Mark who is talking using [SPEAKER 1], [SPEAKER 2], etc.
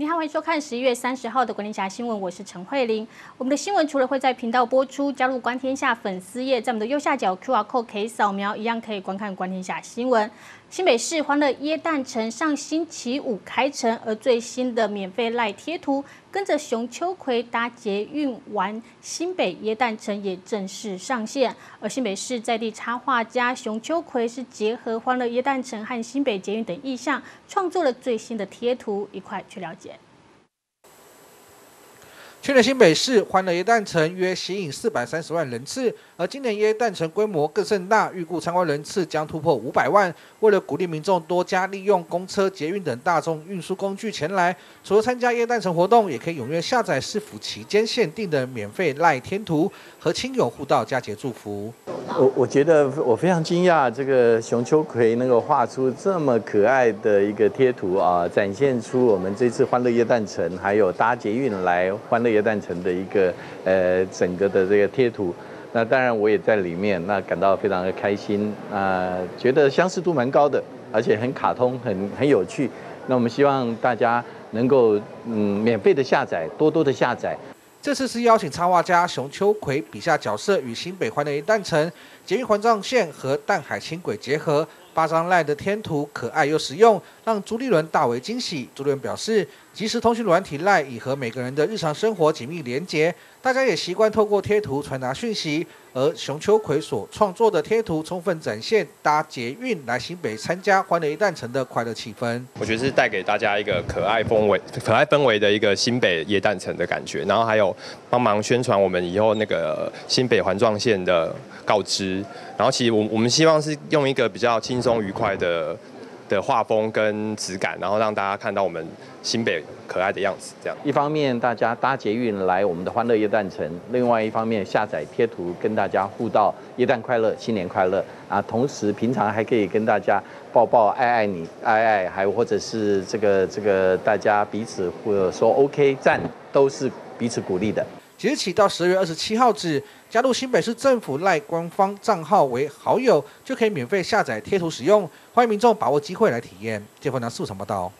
[SPEAKER 1] 你好，欢迎收看十一月三十号的观天下新闻，我是陈慧玲。我们的新闻除了会在频道播出，加入观天下粉丝页，在我们的右下角 Q R code 可以扫描，一样可以观看观天下新闻。新北市欢乐椰蛋城上星期五开城，而最新的免费赖贴图，跟着熊秋葵搭捷运玩新北椰蛋城也正式上线。而新北市在地插画家熊秋葵是结合欢乐椰蛋城和新北捷运等意象，创作了最新的贴图，一块去了解。
[SPEAKER 2] 去年新北市欢乐耶诞城约吸引四百三十万人次，而今年耶诞城规模更盛大，预估参观人次将突破五百万。为了鼓励民众多加利用公车、捷运等大众运输工具前来，除了参加耶诞城活动，也可以踊跃下载市府期间限定的免费赖天图，和亲友互道佳节祝福。
[SPEAKER 3] 我我觉得我非常惊讶，这个熊秋葵能够画出这么可爱的一个贴图啊，展现出我们这次欢乐夜诞城还有搭捷运来欢乐夜诞城的一个呃整个的这个贴图。那当然我也在里面，那感到非常的开心啊，觉得相似度蛮高的，而且很卡通，很很有趣。那我们希望大家能够嗯免费的下载，多多的下载。
[SPEAKER 2] 这次是邀请插画家熊秋葵笔下角色与新北环的一诞城捷运环状线和淡海轻轨结合，八张赖的天图可爱又实用，让朱立伦大为惊喜。朱立伦表示，即时通讯软体赖已和每个人的日常生活紧密连结。大家也习惯透过贴图传达讯息，而熊秋葵所创作的贴图充分展现搭捷运来新北参加欢乐一诞城的快乐气氛。
[SPEAKER 4] 我觉得是带给大家一个可爱氛围、可爱氛围的一个新北耶诞城的感觉，然后还有帮忙宣传我们以后那个新北环状线的告知。然后其实我我们希望是用一个比较轻松愉快的。的画风跟质感，然后让大家看到我们新北可爱的样子。这样，
[SPEAKER 3] 一方面大家搭捷运来我们的欢乐夜诞城，另外一方面下载贴图跟大家互道夜诞快乐、新年快乐啊。同时平常还可以跟大家抱抱、爱爱你、爱爱，还或者是这个这个大家彼此或说 OK 赞，都是彼此鼓励的。
[SPEAKER 2] 即日起到十月二十七号止，加入新北市政府赖官方账号为好友，就可以免费下载贴图使用。欢迎民众把握机会来体验。接下来，速场报道。